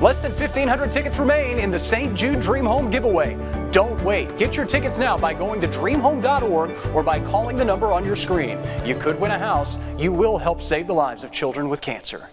Less than 1,500 tickets remain in the St. Jude Dream Home giveaway. Don't wait. Get your tickets now by going to dreamhome.org or by calling the number on your screen. You could win a house. You will help save the lives of children with cancer.